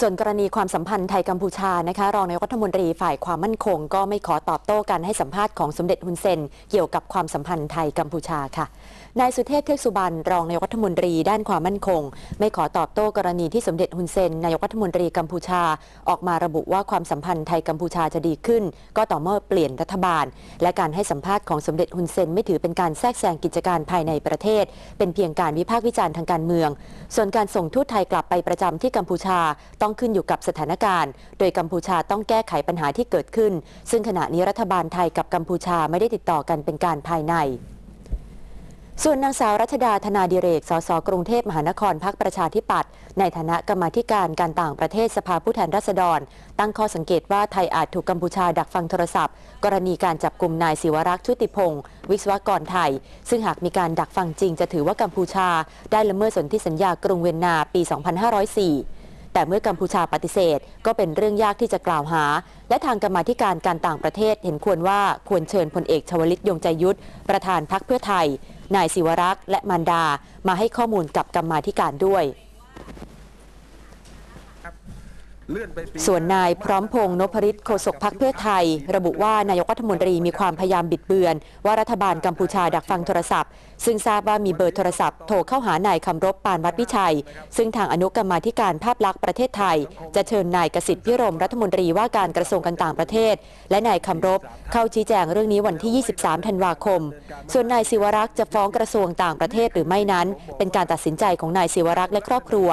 ส่วนกรณีความสัมพันธ์ไทยกัมพูชานะคะรองนายกรัฐมนตรีฝ่ายความมั่นคง ก็ไม่ขอตอบโต้การให้สัมภาษณ์ของสมเด็จฮุนเซน เกี่ยวกับความสัมพันธ์ไทยกัมพูชาค่ะ นายสุเทพเทือกสุบรรณรองนายกรัฐมนตรีด้านความมั่นคง ไม่ขอตอบโต้กรณีที่สมเด็จฮุนเซนนายกรัฐมนตรีกัมพูชา ออกมาระบุว่าความสัมพันธ์ไทยกัมพูชาจะดีขึ้น ก็ต่อเมื่อเปลี่ยนรัฐบาล และการให้สัมภาษณ์ของสมเด็จฮุนเซนไม่ถือเป็นการแทรกแซงกิจการภายในประเทศ เป็นเพียงการวิพากษ์วิจารณ์ทางการเมือง ส่วนการส่งทูตไทยกลับไปประจำที่กัมพูชาต้องขึ้นอยู่กับสถานการณ์ โดยกัมพูชาต้องแก้ไขปัญหาที่เกิดขึ้น ซึ่งขณะนี้รัฐบาลไทยกับกัมพูชาไม่ได้ติดต่อกันเป็นการภายใน ส่วนนางสาวรัชดาธนาดิเรก สส กรุงเทพมหานครพักประชาธิปัตย์ในฐานะกรรมาธิการการต่างประเทศสภาผู้แทนราษฎร ตั้งข้อสังเกตว่าไทยอาจถูกกัมพูชาดักฟังโทรศัพท์ กรณีการจับกลุ่มนายศิวรักษ์ชุติพงศ์วิศวกรไทย ซึ่งหากมีการดักฟังจริงจะถือว่ากัมพูชา ได้ละเมิดสนธิสัญญากรุงเวียนนาปี 2504 แต่เมื่อกัมพูชาปฏิเสธ ก็เป็นเรื่องยากที่จะกล่าวหา และทางกรรมาธิการการต่างประเทศเห็นควรว่าควรเชิญพลเอกชวลิตยงใจยุทธประธานพักเพื่อไทย นายศิวรักษ์และมันดา มาให้ข้อมูลกับกรรมาธิการด้วย ส่วนนายพร้อมพงษ์นพฤทธิ์โฆษกพักเพื่อไทย ระบุว่านายกรัฐมนตรีมีความพยายามบิดเบือน ว่ารัฐบาลกัมพูชาดักฟังโทรศัพท์ ซึ่งทราบว่ามีเบอร์โทรศัพท์โทรเข้าหานายคำรบปานวัดวิชัย ซึ่งทางอนุกรรมาธิการภาพลักษณ์ประเทศไทย จะเชิญนายกสิทธิ์พิรมรัฐมนตรีว่าการกระทรวงการต่างประเทศ และนายคำรบเข้าชี้แจงเรื่องนี้วันที่ 23 ธันวาคม ส่วนนายศิวรักษ์จะฟ้องกระทรวงต่างประเทศหรือไม่นั้น เป็นการตัดสินใจของนายศิวรักษ์และครอบครัว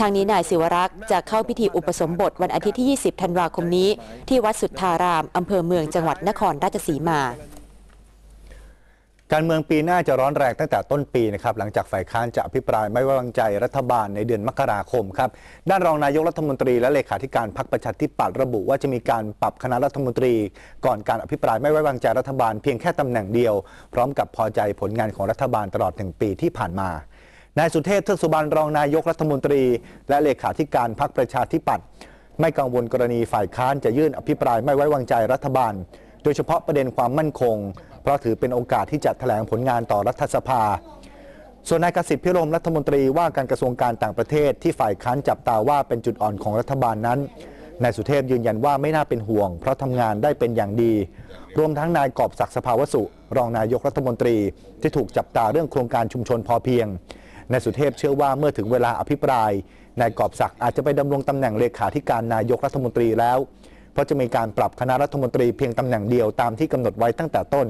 ทางนี้นายศิวรักษ์จะเข้าพิธีอุปสมบทวันอาทิตย์ที่ 20 ธันวาคมนี้ ที่วัดสุทธารามอำเภอเมืองจังหวัดนครราชสีมา การเมืองปีหน้าจะร้อนแรงตั้งแต่ต้นปีนะครับหลังจากฝ่ายค้านจะอภิปรายไม่ไว้วางใจรัฐบาลในเดือนมกราคมครับด้านรองนายกรัฐมนตรีและเลขาธิการพรรคประชาธิปัตย์ระบุว่าจะมีการปรับคณะรัฐมนตรี ก่อนการอภิปรายไม่ไว้วางใจรัฐบาลเพียงแค่ตำแหน่งเดียว พร้อมกับพอใจผลงานของรัฐบาลตลอดหนึ่งปีที่ผ่านมา นายสุเทพเทือกสุบรรณรองนายกรัฐมนตรี และเลขาธิการพรรคประชาธิปัตย์ไม่กังวลกรณีฝ่ายค้านจะยื่นอภิปรายไม่ไว้วางใจรัฐบาล โดยเฉพาะประเด็นความมั่นคง เพราะถือเป็นโอกาสที่จะแถลงผลงานต่อรัฐสภา ส่วนนายกสิทธิ์พิรมรัฐมนตรีว่าการกระทรวงการต่างประเทศที่ฝ่ายค้านจับตาว่าเป็นจุดอ่อนของรัฐบาลนั้นนายสุเทพยืนยันว่าไม่น่าเป็นห่วง เพราะทำงานได้เป็นอย่างดี รวมทั้งนายกอบศักดิ์สภาวสุ รองนายกรัฐมนตรี ที่ถูกจับตาเรื่องโครงการชุมชนพอเพียง นายสุเทพเชื่อว่าเมื่อถึงเวลาอภิปรายนายกอบศักดิ์อาจจะไปดำรงตำแหน่งเลขาธิการนายกรัฐมนตรีแล้ว เพราะจะมีการปรับคณะรัฐมนตรีเพียงตำแหน่งเดียวตามที่กำหนดไว้ตั้งแต่ต้น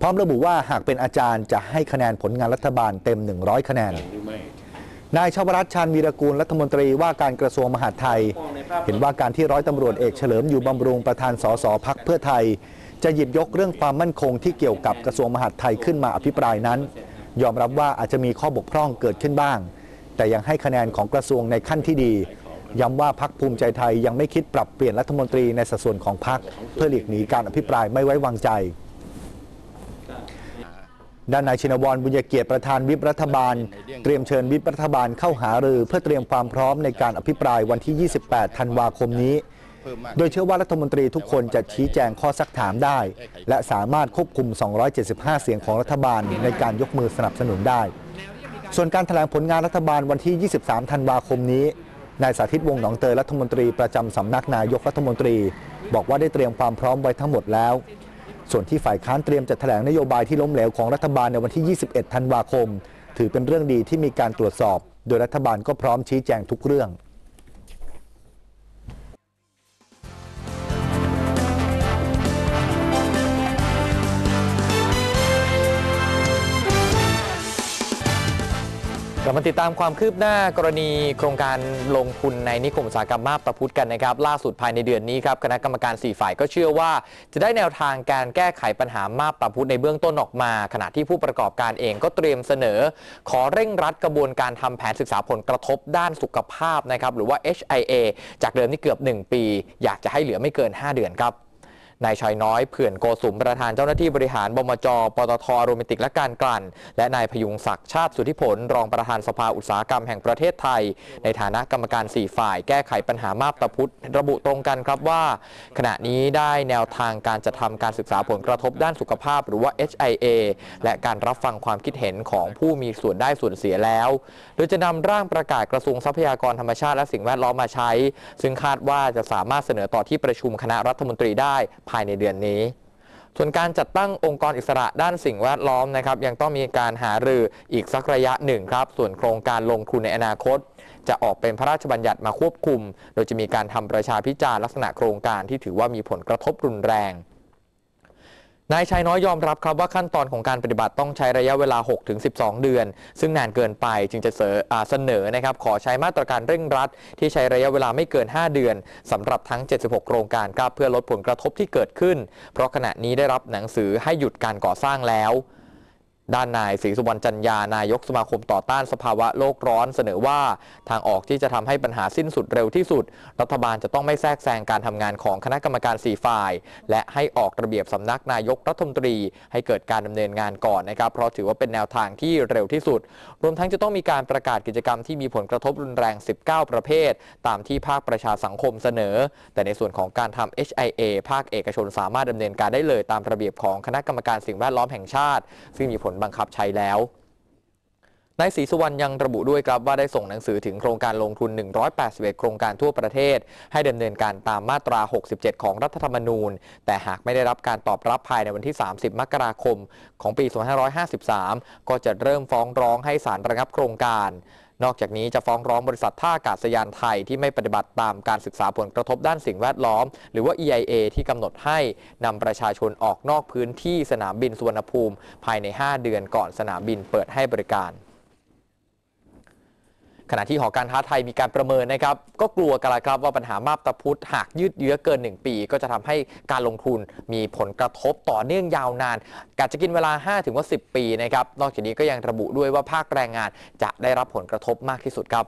พร้อมระบุว่าหากเป็นอาจารย์จะให้คะแนนผลงานรัฐบาลเต็ม 100 คะแนนนายชวรัตน์ชาญวีรกูลรัฐมนตรีว่าการกระทรวงมหาดไทย เห็นว่าการที่ร้อยตำรวจเอกเฉลิมอยู่บำรุงประธานสสพักเพื่อไทย จะหยิบยกเรื่องความมั่นคงที่เกี่ยวกับกระทรวงมหาดไทยขึ้นมาอภิปรายนั้น ยอมรับว่าอาจจะมีข้อบกพร่องเกิดขึ้นบ้าง แต่ยังให้คะแนนของกระทรวงในขั้นที่ดีย้ำว่าพักภูมิใจไทยยังไม่คิดปรับเปลี่ยนรัฐมนตรีในสัดส่วนของพักเพื่อหลีกหนีการอภิปรายไม่ไว้วางใจด้านนายชินวรบุญเกียรติประธานวิปรัฐบาล เตรียมเชิญวิปรัฐบาลเข้าหารือ เพื่อเตรียมความพร้อมในการอภิปรายวันที่ 28 ธันวาคมนี้ โดยเชื่อว่ารัฐมนตรีทุกคนจะชี้แจงข้อซักถามได้ และสามารถควบคุม 275 เสียงของรัฐบาลในการยกมือสนับสนุนได้ ส่วนการแถลงผลงานรัฐบาลวันที่ 23 ธันวาคมนี้นายสาธิตวงศ์หนองเตยรัฐมนตรีประจำสำนักนายกรัฐมนตรี บอกว่าได้เตรียมความพร้อมไว้ทั้งหมดแล้ว ส่วนที่ฝ่ายค้านเตรียมจะแถลงนโยบายที่ล้มเหลวของรัฐบาลในวันที่ 21 ธันวาคม ถือเป็นเรื่องดีที่มีการตรวจสอบ โดยรัฐบาลก็พร้อมชี้แจงทุกเรื่อง ลับมาติดตามความคืบหน้ากรณีโครงการลงทุนในนิคมอุตสาหกรรมมาบตาพุธกันนะครับ ล่าสุดภายในเดือนนี้ครับคณะกรรมการ 4 ฝ่ายก็เชื่อว่า จะได้แนวทางการแก้ไขปัญหามาบตาพุธในเบื้องต้นออกมา ขณะที่ผู้ประกอบการเองก็เตรียมเสนอ ขอเร่งรัดกระบวนการทำแผนศึกษาผลกระทบด้านสุขภาพนะครับหรือว่า HIA จากเดิมที่เกือบ 1 ปี อยากจะให้เหลือไม่เกิน 5 เดือนครับ นายชัยน้อยเผื่อนโกสุมประธานเจ้าหน้าที่บริหารบมจปตทโรแมนติกและการกลั่น และนายพยุงศักดิ์ชาติสุทธิผล รองประธานสภาอุตสาหกรรมแห่งประเทศไทย ในฐานะกรรมการ 4 ฝ่าย แก้ไขปัญหามาบตาพุธระบุตรงกันครับว่า ขณะนี้ได้แนวทางการจัดทำการศึกษาผลกระทบด้านสุขภาพ หรือว่า HIA และการรับฟังความคิดเห็นของผู้มีส่วนได้ส่วนเสียแล้ว โดยจะนำร่างประกาศกระทรวงทรัพยากรธรรมชาติและสิ่งแวดล้อมมาใช้ ซึ่งคาดว่าจะสามารถเสนอต่อที่ประชุมคณะรัฐมนตรีได้ภายในเดือนนี้ส่วนการจัดตั้งองค์กรอิสระด้านสิ่งแวดล้อมนะครับยังต้องมีการหารืออีกสักระยะหนึ่งครับ ส่วนโครงการลงทุนในอนาคต จะออกเป็นพระราชบัญญัติมาควบคุม โดยจะมีการทำประชาพิจารณ์ลักษณะโครงการที่ถือว่ามีผลกระทบรุนแรง นายชัยน้อยยอมรับครับว่าขั้นตอนของการปฏิบัติต้องใช้ระยะเวลา 6-12 เดือน ซึ่งนานเกินไปจึงจะเสนอนะครับขอใช้มาตรการเร่งรัด ที่ใช้ระยะเวลาไม่เกิน 5 เดือนสำหรับทั้ง 76 โครงการครับเพื่อลดผลกระทบที่เกิดขึ้น เพราะขณะนี้ได้รับหนังสือให้หยุดการก่อสร้างแล้ว ด้านนายศรีสุวรรณจันยานายกสมาคมต่อต้านสภาวะโลกร้อนเสนอว่า ทางออกที่จะทำให้ปัญหาสิ้นสุดเร็วที่สุด รัฐบาลจะต้องไม่แทรกแซงการทำงานของคณะกรรมการ4ฝ่าย และให้ออกระเบียบสำนักนายกรัฐมนตรี ให้เกิดการดำเนินงานก่อนนะครับเพราะถือว่าเป็นแนวทางที่เร็วที่สุด รวมทั้งจะต้องมีการประกาศกิจกรรมที่มีผลกระทบรุนแรง 19 ประเภท ตามที่ภาคประชาสังคมเสนอ แต่ในส่วนของการทำ HIA ภาคเอกชนสามารถดำเนินการได้เลยตามระเบียบของคณะกรรมการสิ่งแวดล้อมแห่งชาติ ซึ่งมีผลบังคับใช้แล้วนายศรีสุวรรณยังระบุด้วยครับว่าได้ส่งหนังสือถึงโครงการลงทุน 181 โครงการทั่วประเทศ ให้ดำเนินการตามมาตรา 67 ของรัฐธรรมนูญ แต่หากไม่ได้รับการตอบรับภายในวันที่ 30 มกราคมของปี 2553 ก็จะเริ่มฟ้องร้องให้ศาลระงับโครงการ นอกจากนี้จะฟ้องร้องบริษัทท่าอากาศยานไทยที่ไม่ปฏิบัติตามการศึกษาผลกระทบด้านสิ่งแวดล้อม หรือว่า EIA ที่กำหนดให้นำประชาชนออกนอกพื้นที่สนามบินสุวรรณภูมิ ภายใน 5 เดือนก่อนสนามบินเปิดให้บริการ ขณะที่หอการค้าไทยมีการประเมินนะครับ ก็กลัวกันละครับว่าปัญหามาบตาพุธหากยืดเยื้อเกิน 1 ปี ก็จะทำให้การลงทุนมีผลกระทบต่อเนื่องยาวนานกาจะกินเวลา 5 ถึงว่า 10 ปีนะครับ นอกจากนี้ก็ยังระบุด้วยว่าภาคแรงงานจะได้รับผลกระทบมากที่สุดครับ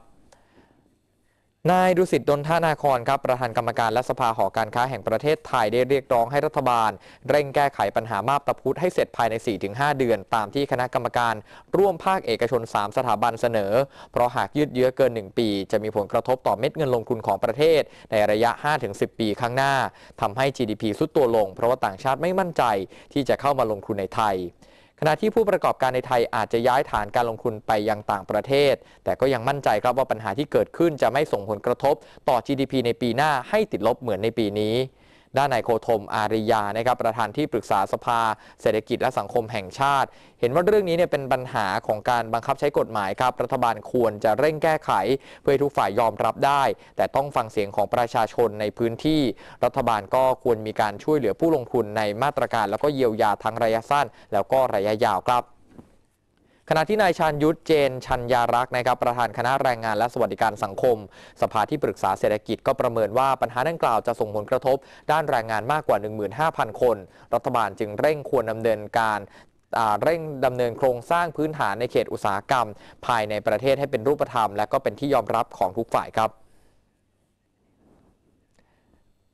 นายดุสิตดนท่านาครครับประธานกรรมการและสภาหอการค้าแห่งประเทศไทยได้เรียกร้องให้รัฐบาล เร่งแก้ไขปัญหามาบตาพุธให้เสร็จภายใน 4-5 เดือน ตามที่คณะกรรมการร่วมภาคเอกชน 3 สถาบันเสนอ เพราะหากยืดเยื้อเกิน 1 ปี จะมีผลกระทบต่อเม็ดเงินลงทุนของประเทศ ในระยะ 5-10 ปีข้างหน้าทำให้ GDP สุดตัวลง เพราะว่าต่างชาติไม่มั่นใจที่จะเข้ามาลงทุนในไทย ขณะที่ผู้ประกอบการในไทยอาจจะย้ายฐานการลงทุนไปยังต่างประเทศ แต่ก็ยังมั่นใจครับว่าปัญหาที่เกิดขึ้นจะไม่ส่งผลกระทบ ต่อ GDP ในปีหน้าให้ติดลบเหมือนในปีนี้ ด้านนายโคธมอาริยานะครับประธานที่ปรึกษาสภา เศรษฐกิจและสังคมแห่งชาติ เห็นว่าเรื่องนี้เนี่ยเป็นปัญหาของการบังคับใช้กฎหมายครับรัฐบาลควรจะเร่งแก้ไข เพื่อให้ทุกฝ่ายยอมรับได้ แต่ต้องฟังเสียงของประชาชนในพื้นที่ รัฐบาลก็ควรมีการช่วยเหลือผู้ลงทุนในมาตรการ แล้วก็เยียวยาทั้งระยะสั้น แล้วก็ระยะยาวครับ ขณะที่นายชันยุทธเจน ชัญญารักษ์นะครับประธานคณะแรงงานและสวัสดิการสังคม สภาที่ปรึกษาเศรษฐกิจก็ประเมินว่าปัญหาดังกล่าวจะส่งผลกระทบ ด้านแรงงานมากกว่า 15,000 คน รัฐบาลจึงเร่งควรดำเนินการเร่งดำเนินโครงสร้างพื้นฐานในเขตอุตสาหกรรม ภายในประเทศให้เป็นรูปธรรม และก็เป็นที่ยอมรับของทุกฝ่ายครับ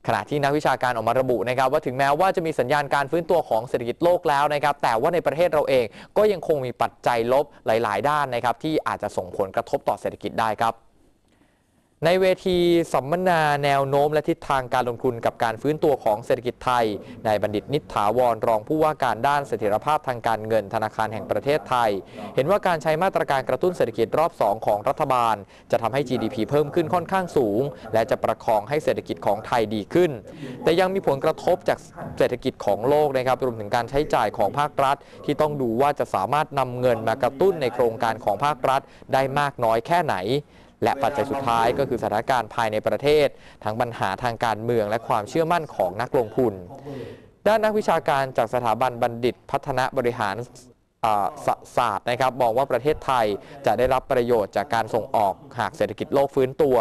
ขณะที่นักวิชาการออกมาระบุนะครับว่าถึงแม้ว่าจะมีสัญญาณการฟื้นตัวของเศรษฐกิจโลกแล้วนะครับแต่ว่าในประเทศเราเองก็ยังคงมีปัจจัยลบหลาย ๆ ด้านนะครับที่อาจจะส่งผลกระทบต่อเศรษฐกิจได้ครับ ในเวทีสัมมนาแนวโน้มและทิศทางการลงทุนกับการฟื้นตัวของเศรษฐกิจไทยนายบัณฑิตนิษฐาวรรองผู้ว่าการด้านเสถียรภาพทางการเงินธนาคารแห่งประเทศไทย เห็นว่าการใช้มาตรการกระตุ้นเศรษฐกิจรอบ 2 ของรัฐบาล จะทำให้ GDP เพิ่มขึ้นค่อนข้างสูง และจะประคองให้เศรษฐกิจของไทยดีขึ้น แต่ยังมีผลกระทบจากเศรษฐกิจของโลกนะครับรวมถึงการใช้จ่ายของภาครัฐ ที่ต้องดูว่าจะสามารถนำเงินมากระตุ้นในโครงการของภาครัฐ ได้มากน้อยแค่ไหน และปัจจัยสุดท้ายก็คือสถานการณ์ภายในประเทศ ทั้งปัญหาทางการเมืองและความเชื่อมั่นของนักลงทุน ด้านนักวิชาการจากสถาบันบัณฑิตพัฒนาบริหาร ศาสตร์นะครับมองว่าประเทศไทยจะได้รับประโยชน์จากการส่งออกหากเศรษฐกิจโลกฟื้นตัว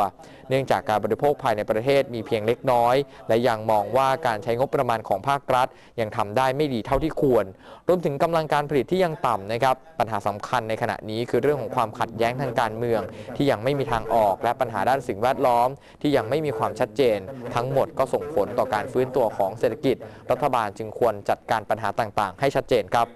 เนื่องจากการบริโภคภายในประเทศมีเพียงเล็กน้อย และยังมองว่าการใช้งบประมาณของภาครัฐ ยังทำได้ไม่ดีเท่าที่ควร รวมถึงกำลังการผลิตที่ยังต่ำนะครับปัญหาสำคัญในขณะนี้คือเรื่องของความขัดแย้งทางการเมือง ที่ยังไม่มีทางออก และปัญหาด้านสิ่งแวดล้อม ที่ยังไม่มีความชัดเจน ทั้งหมดก็ส่งผลต่อการฟื้นตัวของเศรษฐกิจ รัฐบาลจึงควรจัดการปัญหาต่างๆ ให้ชัดเจนครับ